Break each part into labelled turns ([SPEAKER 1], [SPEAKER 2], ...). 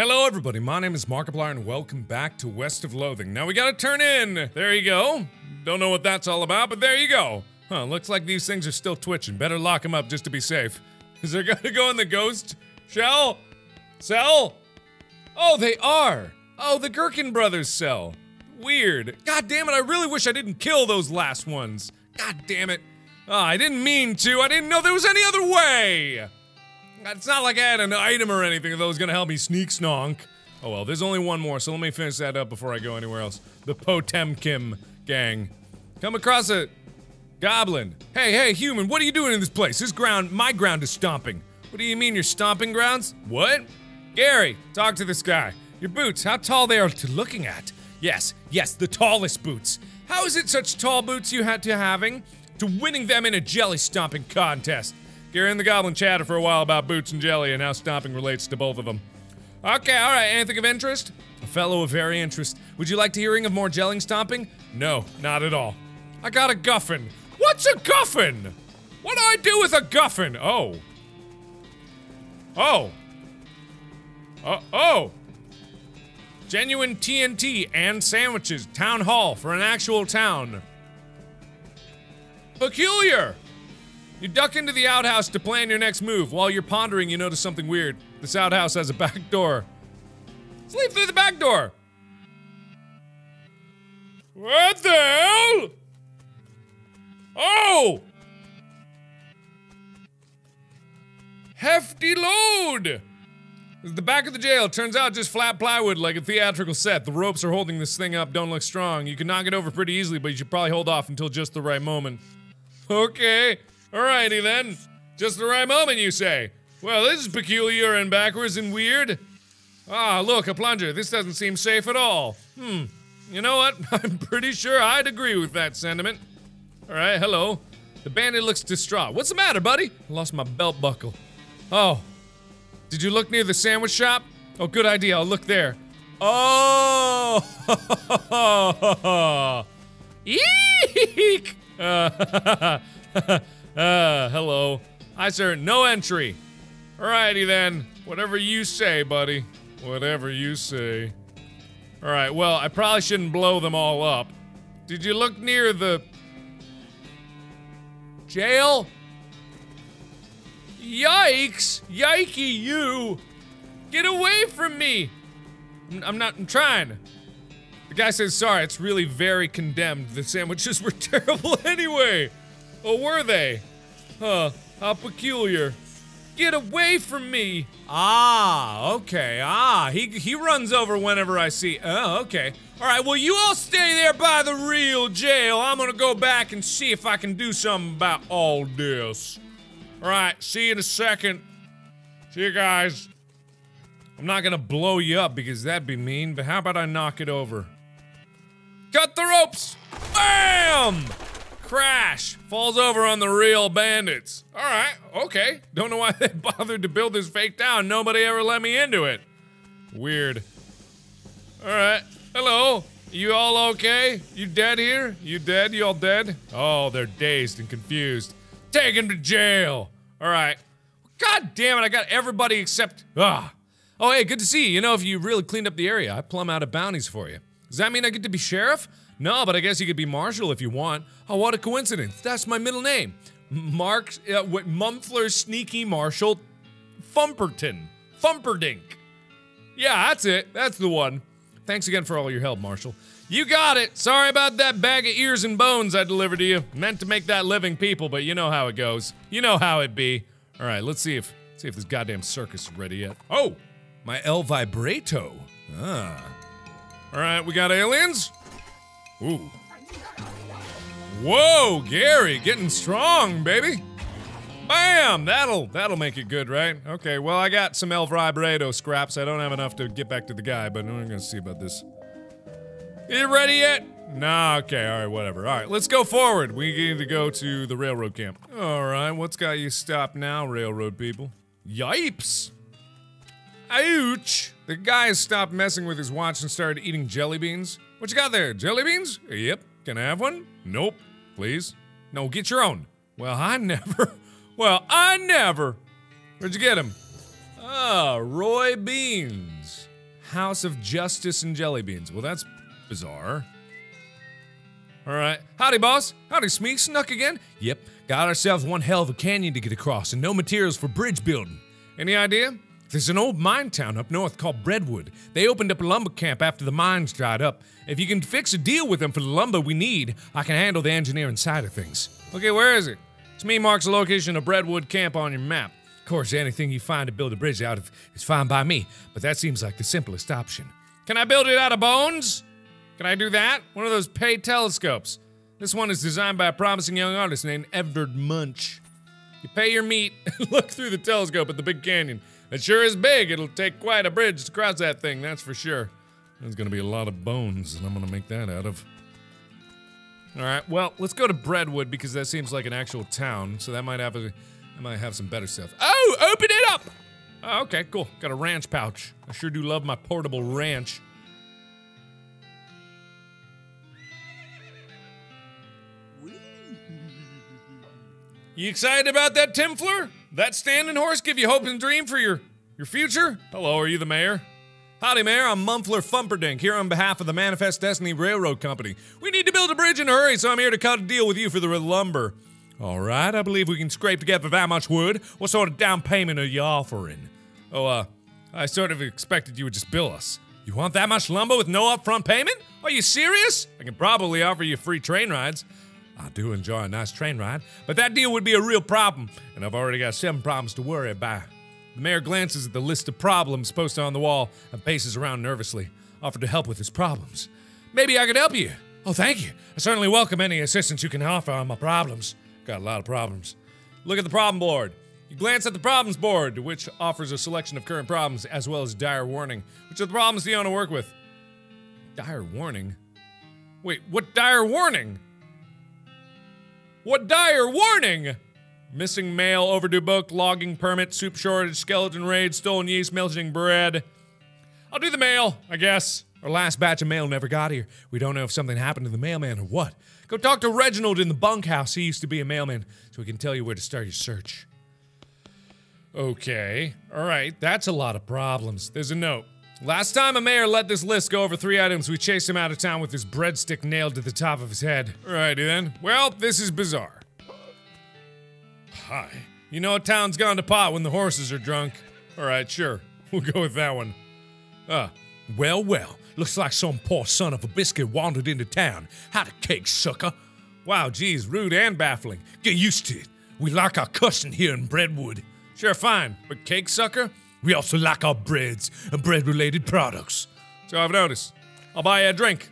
[SPEAKER 1] Hello, everybody. My name is Markiplier, and welcome back to West of Loathing. Now we gotta turn in. There you go. Don't know what that's all about, but there you go. Huh, looks like these things are still twitching. Better lock them up just to be safe. Is there gonna go in the ghost shell? Cell? Oh, they are. Oh, the Gherkin Brothers cell. Weird. God damn it, I really wish I didn't kill those last ones. God damn it. Oh, I didn't mean to. I didn't know there was any other way. It's not like I had an item or anything that was gonna help me sneak snonk. Oh well, there's only one more, so let me finish that up before I go anywhere else. The Potemkin gang. Come across a goblin. Hey, hey, human, what are you doing in this place? This ground, my ground is stomping. What do you mean your stomping grounds? What? Gary, talk to this guy. Your boots, how tall they are to looking at. Yes, yes, the tallest boots. How is it such tall boots you had to having? To winning them in a jelly stomping contest. Gary and the Goblin chatted for a while about boots and jelly and how stomping relates to both of them. Okay, alright, anything of interest? A fellow of very interest. Would you like to hearing of more gelling stomping? No, not at all. I got a guffin. What's a guffin? What do I do with a guffin? Oh. Oh. Uh, oh. Genuine TNT and sandwiches. Town hall for an actual town. Peculiar. You duck into the outhouse to plan your next move. While you're pondering, you notice something weird. This outhouse has a back door. Leave through the back door. What the hell? Oh! Hefty load! The back of the jail turns out just flat plywood like a theatrical set. The ropes are holding this thing up don't look strong. You can knock it over pretty easily, but you should probably hold off until just the right moment. Okay, alrighty then. Just the right moment, you say? Well, this is peculiar and backwards and weird. Ah, look, a plunger. This doesn't seem safe at all. Hmm. You know what? I'm pretty sure I'd agree with that sentiment. Alright, hello. The bandit looks distraught. What's the matter, buddy? I lost my belt buckle. Oh. Did you look near the sandwich shop? Oh, good idea. I'll look there. Oh! Eek! Uh, uh, hello. Hi, sir. No entry. Alrighty then. Whatever you say, buddy. Whatever you say. Alright, well, I probably shouldn't blow them all up. Did you look near the... Jail? Yikes! Yikey, you! Get away from me! I'm, I'm not, I'm trying. The guy says, sorry, it's really very condemned. The sandwiches were terrible anyway. Oh, were they? Huh, how peculiar. Get away from me! Ah, okay, ah, he, he runs over whenever I see, oh, okay. Alright, well you all stay there by the real jail. I'm gonna go back and see if I can do something about all this. Alright, see you in a second. See you guys. I'm not gonna blow you up because that'd be mean, but how about I knock it over? Cut the ropes! BAM! Crash! Falls over on the real bandits. Alright, okay. Don't know why they bothered to build this fake town. Nobody ever let me into it. Weird. Alright. Hello. You all okay? You dead here? You dead? You all dead? Oh, they're dazed and confused. Take him to jail. Alright. God damn it, I got everybody except. Ah. Oh, hey, good to see you. You know, if you really cleaned up the area, I plumb out of bounties for you. Does that mean I get to be sheriff? No, but I guess you could be Marshall if you want. Oh, what a coincidence. That's my middle name. Mark, uh, Mumfler Sneaky Marshall Fumperton. Fumperdink. Yeah, that's it. That's the one. Thanks again for all your help, Marshall. You got it. Sorry about that bag of ears and bones I delivered to you. Meant to make that living people, but you know how it goes. You know how it be. All right, let's see if see if this goddamn circus is ready yet. Oh, my El Vibrato. Ah. All right, we got aliens. Ooh. Whoa, Gary, getting strong, baby. Bam! That'll that'll make it good, right? Okay, well I got some El Vibrato scraps. I don't have enough to get back to the guy, but we're gonna see about this. You ready yet? Nah, okay, alright, whatever. Alright, let's go forward. We need to go to the railroad camp. Alright, what's got you stopped now, railroad people? Yipes! Ouch! The guy stopped messing with his watch and started eating jelly beans. What you got there? Jelly beans? Yep. Can I have one? Nope. Please? No, get your own. Well, I never. Well, I never. Where'd you get him? Ah, Roy Beans. House of Justice and Jelly Beans. Well, that's bizarre. All right. Howdy, boss. Howdy, Smee. Snuck again? Yep. Got ourselves one hell of a canyon to get across and no materials for bridge building. Any idea? There's an old mine town up north called Breadwood. They opened up a lumber camp after the mines dried up. If you can fix a deal with them for the lumber we need, I can handle the engineering side of things. Okay, where is it? To me, marks the location of Breadwood camp on your map. Of course, anything you find to build a bridge out of is fine by me, but that seems like the simplest option. Can I build it out of bones? Can I do that? One of those paid telescopes. This one is designed by a promising young artist named Edward Munch. You pay your meat and look through the telescope at the big canyon. It sure is big. It'll take quite a bridge to cross that thing, that's for sure. There's gonna be a lot of bones, and I'm gonna make that out of. Alright, well, let's go to Breadwood because that seems like an actual town, so that might have a I might have some better stuff. Oh, open it up! Oh, okay, cool. Got a ranch pouch. I sure do love my portable ranch. You excited about that, Tim Fleur? That standing horse give you hope and dream for your your future? Hello, are you the mayor? Howdy, Mayor. I'm Mumfler Fumperdink here on behalf of the Manifest Destiny Railroad Company. We need to build a bridge in a hurry, so I'm here to cut a deal with you for the lumber. All right, I believe we can scrape together that much wood. What sort of down payment are you offering? Oh, uh, I sort of expected you would just bill us. You want that much lumber with no upfront payment? Are you serious? I can probably offer you free train rides. I do enjoy a nice train ride, but that deal would be a real problem, and I've already got seven problems to worry about. The mayor glances at the list of problems posted on the wall and paces around nervously, offered to help with his problems. Maybe I could help you. Oh, thank you. I certainly welcome any assistance you can offer on my problems. Got a lot of problems. Look at the problem board. You glance at the problems board, which offers a selection of current problems as well as dire warning. Which are the problems you want to work with? Dire warning? Wait, what dire warning? What dire warning? Missing mail, overdue book, logging permit, soup shortage, skeleton raid, stolen yeast, melting bread. I'll do the mail, I guess. Our last batch of mail never got here. We don't know if something happened to the mailman or what. Go talk to Reginald in the bunkhouse. He used to be a mailman, so he can tell you where to start your search. Okay, alright, that's a lot of problems. There's a note. Last time a mayor let this list go over three items, we chased him out of town with his breadstick nailed to the top of his head. Alrighty then. Well, this is bizarre. Hi. You know a town's gone to pot when the horses are drunk. Alright, sure. We'll go with that one. Ah, well, well. Looks like some poor son of a biscuit wandered into town. Had a cake, sucker. Wow, geez, rude and baffling. Get used to it. We like our cussing here in Breadwood. Sure, fine. But cake, sucker? We also like our breads and bread related products. So I've noticed. I'll buy you a drink.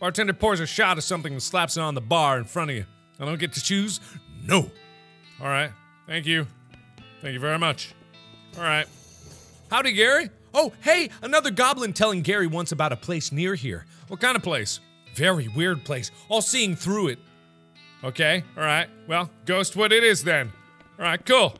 [SPEAKER 1] Bartender pours a shot of something and slaps it on the bar in front of you. I don't get to choose? No. All right. Thank you. Thank you very much. All right. Howdy, Gary. Oh, hey, another goblin telling Gary once about a place near here. What kind of place? Very weird place. All seeing through it. Okay, all right. Well, ghost what it is then. All right, cool.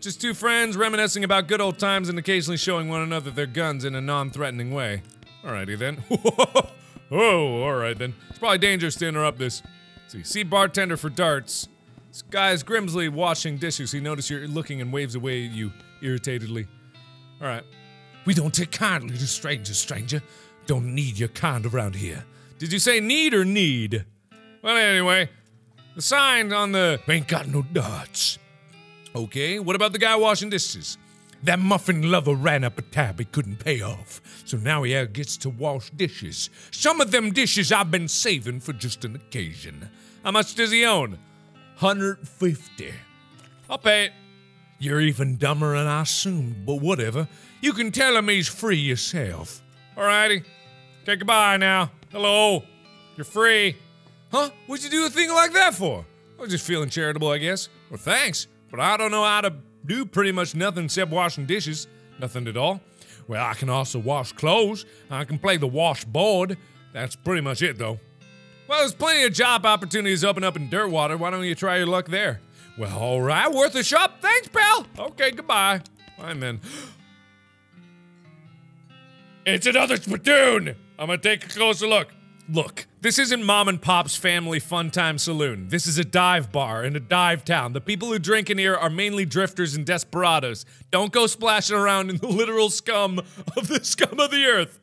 [SPEAKER 1] Just two friends reminiscing about good old times and occasionally showing one another their guns in a non-threatening way. Alrighty then. oh, alright then. It's probably dangerous to interrupt this. Let's see, see bartender for darts. This guy is grimsly washing dishes. He notices you're looking and waves away at you irritatedly. Alright. We don't take kindly to strangers, stranger. Don't need your kind around here. Did you say need or need? Well, anyway, the sign on the ain't got no darts. Okay, what about the guy washing dishes? That muffin lover ran up a tab he couldn't pay off, so now he gets to wash dishes. Some of them dishes I've been saving for just an occasion. How much does he own? 150. I'll pay it. You're even dumber than I assumed, but whatever. You can tell him he's free yourself. Alrighty. Okay, goodbye now. Hello. You're free. Huh? What'd you do a thing like that for? I was just feeling charitable, I guess. Well, thanks, but I don't know how to do pretty much nothing except washing dishes. Nothing at all. Well, I can also wash clothes. I can play the washboard. That's pretty much it, though. Well, there's plenty of job opportunities open up in Dirtwater. Why don't you try your luck there? Well, all right, worth a shot. Thanks, pal. Okay, goodbye. Fine then. It's another spittoon. I'm gonna take a closer look. Look, this isn't mom and pop's family fun time saloon. This is a dive bar in a dive town. The people who drink in here are mainly drifters and desperados. Don't go splashing around in the literal scum of the scum of the earth.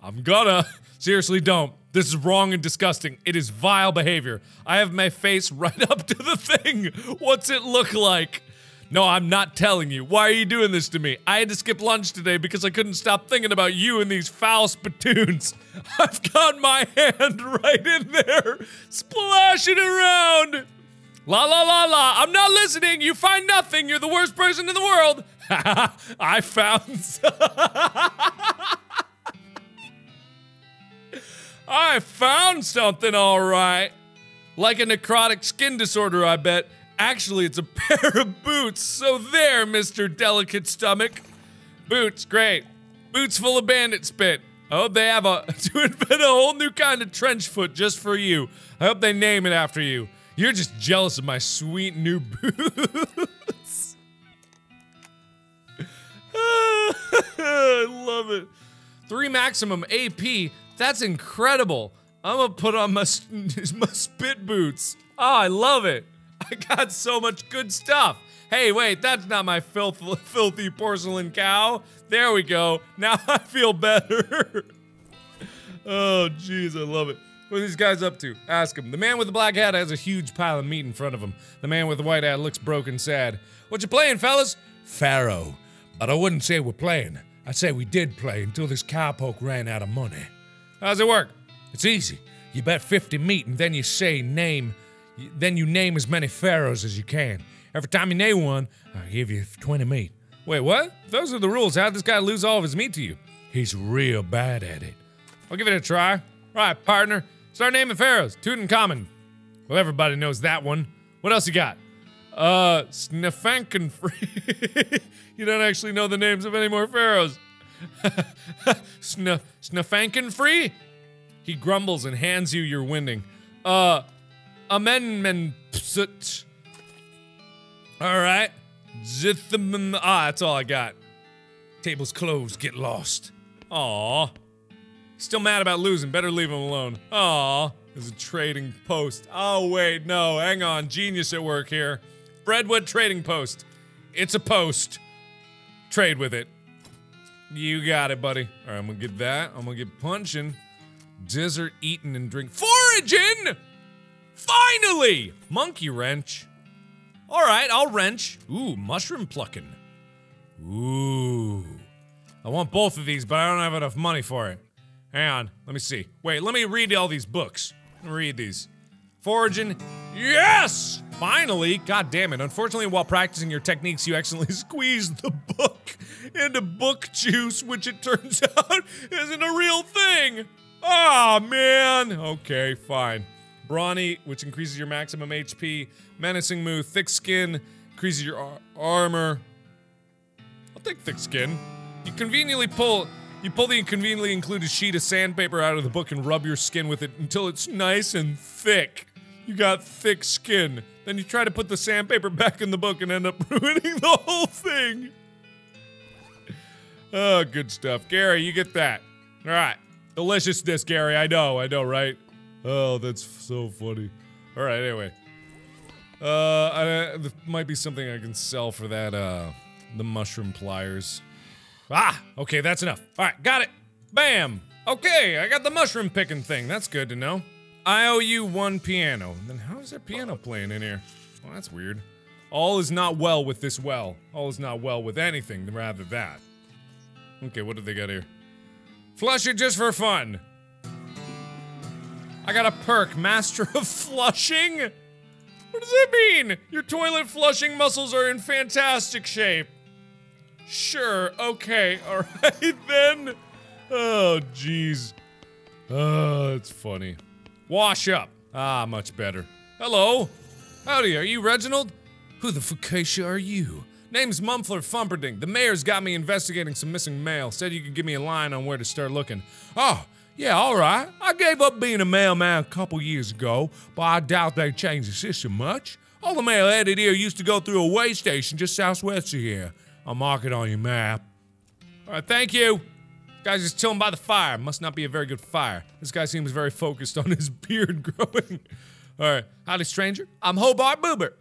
[SPEAKER 1] I'm gonna. Seriously, don't. This is wrong and disgusting. It is vile behavior. I have my face right up to the thing. What's it look like? No, I'm not telling you. Why are you doing this to me? I had to skip lunch today because I couldn't stop thinking about you and these foul spittoons. I've got my hand right in there, splashing around. La la la la, I'm not listening. You find nothing. You're the worst person in the world. I found. I found something, all right. Like a necrotic skin disorder, I bet. Actually, it's a pair of boots. So there, Mr. Delicate Stomach. Boots, great. Boots full of bandit spit. I hope they have a to invent a whole new kind of trench foot just for you. I hope they name it after you. You're just jealous of my sweet new boots. I love it. Three maximum AP. That's incredible. I'm gonna put on my, my spit boots. Oh, I love it. I got so much good stuff. Hey, wait, that's not my filth, filthy porcelain cow. There we go. Now I feel better. oh, jeez, I love it. What are these guys up to? Ask him. The man with the black hat has a huge pile of meat in front of him. The man with the white hat looks broken sad. What you playing, fellas?
[SPEAKER 2] Pharaoh. But I wouldn't say we're playing. I'd say we did play until this cowpoke ran out of money.
[SPEAKER 1] How's it work?
[SPEAKER 2] It's easy. You bet 50 meat and then you say name then you name as many pharaohs as you can. Every time you name one, I'll give you 20 meat.
[SPEAKER 1] Wait, what? Those are the rules. How'd this guy lose all of his meat to you?
[SPEAKER 2] He's real bad at it.
[SPEAKER 1] I'll give it a try. All right, partner. Start naming pharaohs. Tutankhamun. Well, everybody knows that one. What else you got? Uh, Sneffankenfree. you don't actually know the names of any more pharaohs. Sn Sneffankenfree? He grumbles and hands you your winning. Uh, Amendment. All right. Ah, that's all I got. Table's closed. Get lost. Aw. Still mad about losing. Better leave him alone. Aw. There's a trading post. Oh, wait. No. Hang on. Genius at work here. Breadwood Trading Post. It's a post. Trade with it. You got it, buddy. All right, I'm gonna get that. I'm gonna get punching. Desert eating and drink. Foraging! Finally! Monkey wrench. All right, I'll wrench. Ooh, mushroom plucking. Ooh. I want both of these, but I don't have enough money for it. Hang on, let me see. Wait, let me read all these books. read these. Foraging. Yes! Finally! God damn it. Unfortunately, while practicing your techniques, you accidentally squeezed the book into book juice, which it turns out isn't a real thing. Ah, oh, man. Okay, fine. Brawny, which increases your maximum HP. Menacing Moo, Thick Skin, increases your ar armor. I'll take Thick Skin. You conveniently pull, you pull the inconveniently included sheet of sandpaper out of the book and rub your skin with it until it's nice and thick. You got thick skin. Then you try to put the sandpaper back in the book and end up ruining the whole thing. Oh, good stuff. Gary, you get that. All right. Deliciousness, Gary. I know, I know, right? Oh, that's so funny. All right, anyway. Uh, I, there might be something I can sell for that, uh, the mushroom pliers. Ah, okay, that's enough. All right, got it. Bam. Okay, I got the mushroom picking thing. That's good to know. I owe you one piano. Then how is there piano playing in here? Well, that's weird. All is not well with this well. All is not well with anything, rather that. Okay, what do they got here? Flush it just for fun. I got a perk, Master of Flushing? What does that mean? Your toilet flushing muscles are in fantastic shape. Sure, okay, alright then. Oh, jeez. Oh, it's funny. Wash up. Ah, much better. Hello. Howdy, are you Reginald? Who the fucacia are you? Name's Mumfler Fumperdink. The mayor's got me investigating some missing mail. Said you could give me a line on where to start looking. Oh, yeah, all right. I gave up being a mailman a couple years ago, but I doubt they changed the system much. All the mail headed here used to go through a way station just southwest of here. I'll mark it on your map. All right, thank you. Guy's just chilling by the fire. Must not be a very good fire. This guy seems very focused on his beard growing. All right. Howdy, stranger. I'm Hobart Boobert.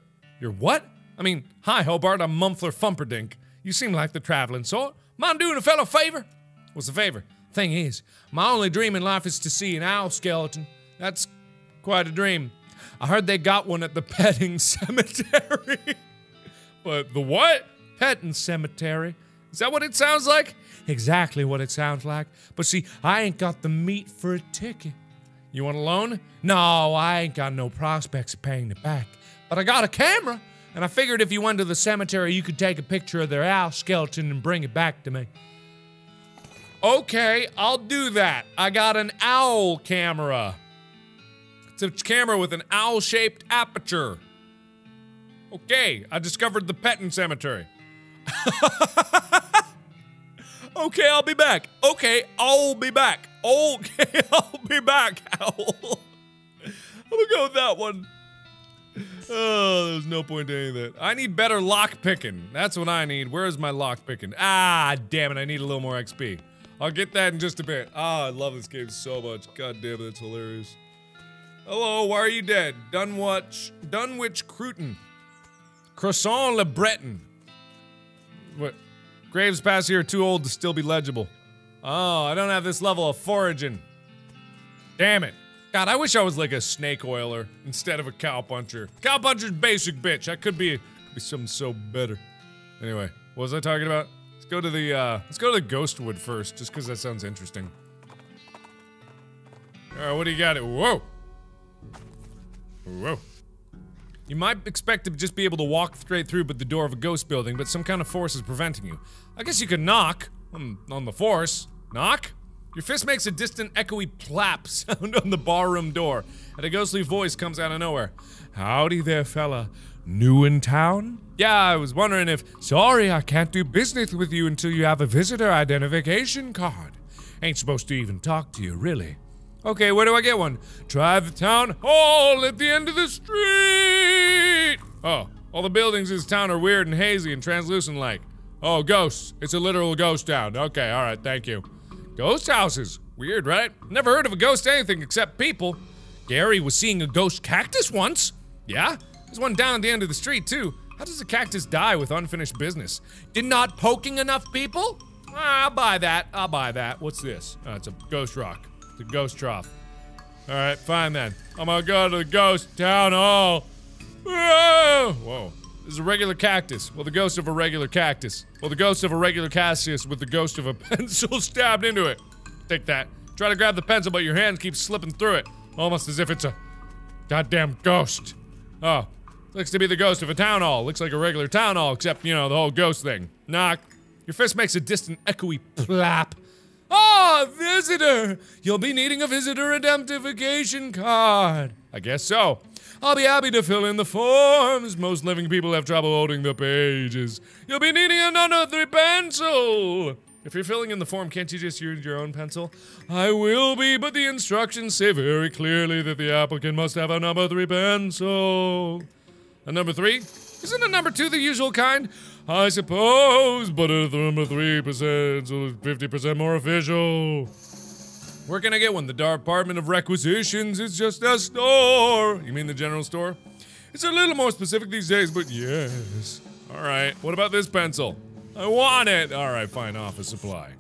[SPEAKER 1] You're what? I mean, hi, Hobart. I'm Mumfler Fumperdink. You seem like the traveling sort. Mind doing a fellow favor? What's the favor? Thing is, my only dream in life is to see an owl skeleton. That's quite a dream. I heard they got one at the petting cemetery. but the what? Petting cemetery. Is that what it sounds like? Exactly what it sounds like. But see, I ain't got the meat for a ticket. You want a loan? No, I ain't got no prospects of paying it back. But I got a camera, and I figured if you went to the cemetery, you could take a picture of their owl skeleton and bring it back to me. Okay, I'll do that. I got an owl camera. It's a camera with an owl shaped aperture. Okay, I discovered the Pettin Cemetery. okay, I'll be back. Okay, I'll be back. Okay, I'll be back, owl. I'm gonna go with that one. Oh, there's no point to any of that. I need better lock picking. That's what I need. Where's my lock picking? Ah, damn it. I need a little more XP. I'll get that in just a bit. Ah, I love this game so much. God damn it, that's hilarious. Hello, why are you dead? Dunwich, Dunwich Cruton. Croissant Le Breton. What? Graves past here are too old to still be legible. Oh, I don't have this level of foraging. Damn it. God, I wish I was like a snake oiler instead of a cowpuncher. Cowpuncher's basic bitch. That could be, could be something so better. Anyway, what was I talking about? Let's go to the, uh, let's go to the Ghostwood first, just because that sounds interesting. Alright, what do you got? Whoa! Whoa. You might expect to just be able to walk straight through but the door of a ghost building, but some kind of force is preventing you. I guess you could knock on, on the force. Knock? Your fist makes a distant, echoey plap sound on the barroom door, and a ghostly voice comes out of nowhere. Howdy there, fella. New in town? Yeah, I was wondering if. Sorry, I can't do business with you until you have a visitor identification card. Ain't supposed to even talk to you, really. Okay, where do I get one? Try the town hall at the end of the street! Oh, all the buildings in this town are weird and hazy and translucent like. Oh, ghosts. It's a literal ghost town. Okay, alright, thank you. Ghost houses. Weird, right? Never heard of a ghost anything except people. Gary was seeing a ghost cactus once. Yeah? There's one down at the end of the street, too. How does a cactus die with unfinished business? Did not poking enough people? Ah, I'll buy that. I'll buy that. What's this? Oh, it's a ghost rock. It's a ghost trough. Alright, fine then. I'm gonna go to the ghost town hall. Whoa! Whoa. This is a regular cactus. Well, the ghost of a regular cactus. Well, the ghost of a regular cactus with the ghost of a pencil stabbed into it. Take that. Try to grab the pencil, but your hand keeps slipping through it. Almost as if it's a goddamn ghost. Oh. Looks to be the ghost of a town hall. Looks like a regular town hall, except, you know, the whole ghost thing. Knock. Your fist makes a distant, echoey plap. Ah, oh, visitor! You'll be needing a visitor identification card. I guess so. I'll be happy to fill in the forms. Most living people have trouble holding the pages. You'll be needing a number three pencil. If you're filling in the form, can't you just use your own pencil? I will be, but the instructions say very clearly that the applicant must have a number three pencil. A number three? Isn't a number two the usual kind? I suppose, but a number three percent, so fifty percent more official. Where can I get one? The Department of Requisitions is just a store. You mean the general store? It's a little more specific these days, but yes. All right. What about this pencil? I want it. All right, fine. Office supply.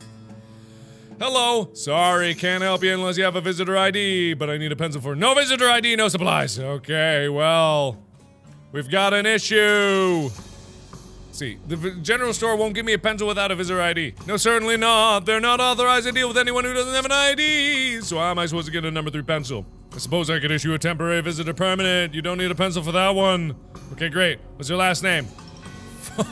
[SPEAKER 1] Hello. Sorry, can't help you unless you have a visitor ID, but I need a pencil for no visitor ID, no supplies. Okay, well, we've got an issue see. The general store won't give me a pencil without a visitor ID. No, certainly not. They're not authorized to deal with anyone who doesn't have an ID. So how am I supposed to get a number three pencil? I suppose I could issue a temporary visitor permanent. You don't need a pencil for that one. Okay, great. What's your last name? Why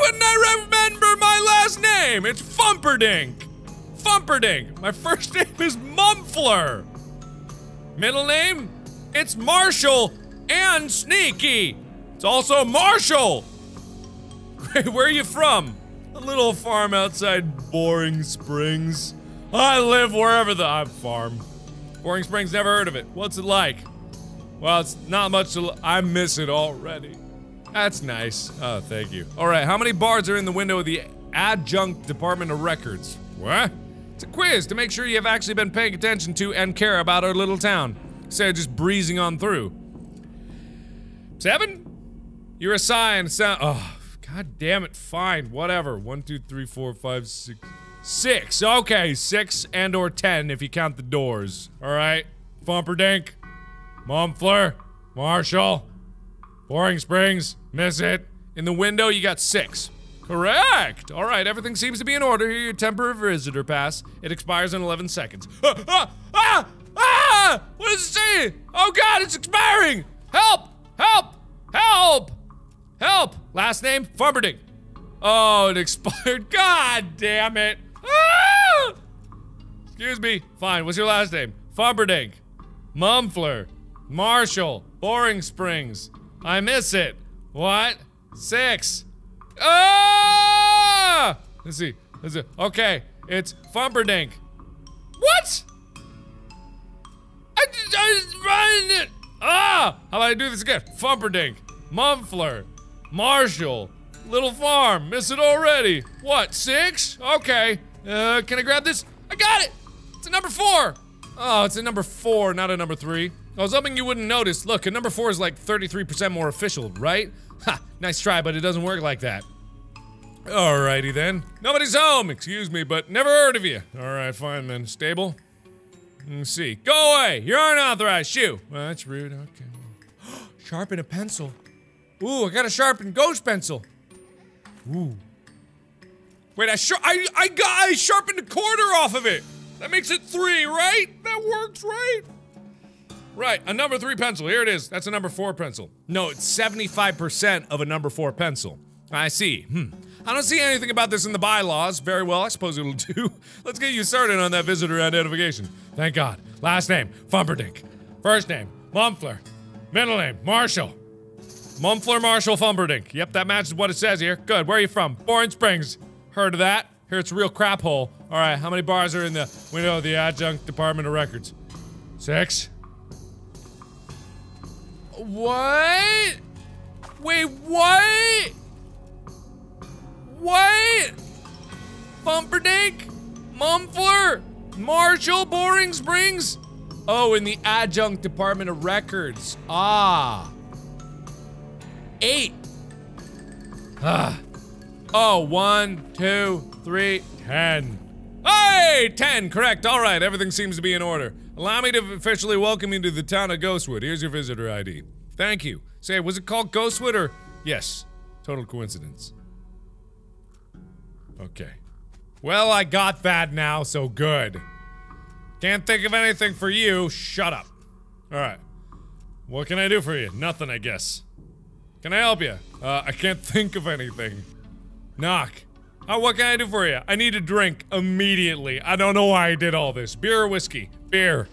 [SPEAKER 1] wouldn't I remember my last name? It's Fumperdink. Fumperdink. My first name is Mumfler. Middle name? It's Marshall and Sneaky. It's also Marshall. Where are you from? A little farm outside Boring Springs. I live wherever the I farm. Boring Springs, never heard of it. What's it like? Well, it's not much to. I miss it already. That's nice. Oh, thank you. All right, how many bars are in the window of the Adjunct Department of Records? What? It's a quiz to make sure you have actually been paying attention to and care about our little town, instead of just breezing on through. Seven? You're assigned sound. Oh, god damn it. Fine. Whatever. One, two, three, four, five, six. Six. Okay, six and or ten if you count the doors. All right. Fumperdink. Mumfler. Marshall. Boring Springs. Miss it. In the window, you got six. Correct! Alright, everything seems to be in order. Here, your temporary visitor pass. It expires in 11 seconds. Ah! Ah! Ah! ah! What does it say? Oh god, it's expiring! Help! Help! Help! Help! Last name, Fumberding. Oh, it expired. God damn it. Ah! Excuse me. Fine, what's your last name? Fumberding. Mumfler. Marshall. Boring Springs. I miss it. What? Six. Ah! Let's see. Let's see. Okay, it's Fumperdink. What? I I it. Ah! How about I do this again? Fumperdink, Mumfler, Marshall, Little Farm. Miss it already. What? Six? Okay. Uh, can I grab this? I got it. It's a number four. Oh, it's a number four, not a number three. I was hoping you wouldn't notice. Look, a number four is like 33% more official, right? Ha! Nice try, but it doesn't work like that. Alrighty then. Nobody's home! Excuse me, but never heard of you. Alright, fine then. Stable? Let's see. Go away! You're unauthorized! Shoo! Well, that's rude. Okay. Sharpen a pencil. Ooh, I got a sharpened ghost pencil. Ooh. Wait, I I- I got- I sharpened a quarter off of it! That makes it three, right? That works, right? Right, a number three pencil. Here it is. That's a number four pencil. No, it's 75% of a number four pencil. I see. Hmm. I don't see anything about this in the bylaws. Very well, I suppose it'll do. Let's get you started on that visitor identification. Thank God. Last name, Fumperdink. First name, Mumfler. Middle name, Marshall. Mumfler Marshall Fumperdink. Yep, that matches what it says here. Good. Where are you from? Boring Springs. Heard of that? Here it's a real crap hole. All right, how many bars are in the window of the adjunct department of records? Six. What? Wait, what? What? Bumperdink? Mumfler? Marshall? Boring Springs? Oh, in the adjunct department of records. Ah. Eight. Ah. Oh, one, two, three, ten. Hey, ten, correct. All right, everything seems to be in order. Allow me to officially welcome you to the town of Ghostwood. Here's your visitor ID. Thank you. Say, was it called Ghostwood or? Yes. Total coincidence. Okay. Well, I got that now, so good. Can't think of anything for you. Shut up. Alright. What can I do for you? Nothing, I guess. Can I help you? Uh, I can't think of anything. Knock. Oh, what can I do for you? I need a drink immediately. I don't know why I did all this. Beer or whiskey? Beer.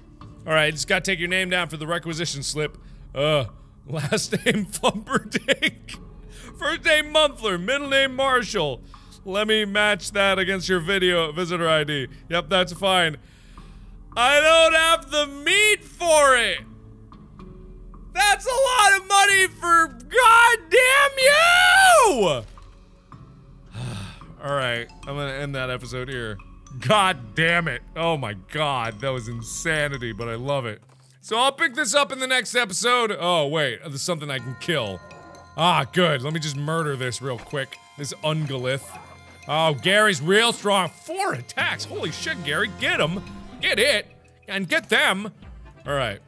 [SPEAKER 1] Alright, just gotta take your name down for the requisition slip. Uh, last name Fumperdink. First name Mumfler, middle name Marshall. Let me match that against your video visitor ID. Yep, that's fine. I don't have the meat for it. That's a lot of money for goddamn you! All right, I'm gonna end that episode here. God damn it. Oh my god, that was insanity, but I love it. So I'll pick this up in the next episode. Oh, wait, there's something I can kill. Ah, good. Let me just murder this real quick. This Ungolith. Oh, Gary's real strong. Four attacks. Holy shit, Gary. Get him. Get it. And get them. All right.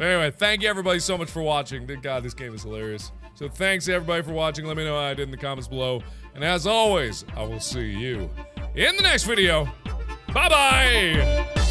[SPEAKER 1] Anyway, thank you everybody so much for watching. God, this game is hilarious. So thanks everybody for watching. Let me know how I did in the comments below. And as always, I will see you in the next video. Bye-bye!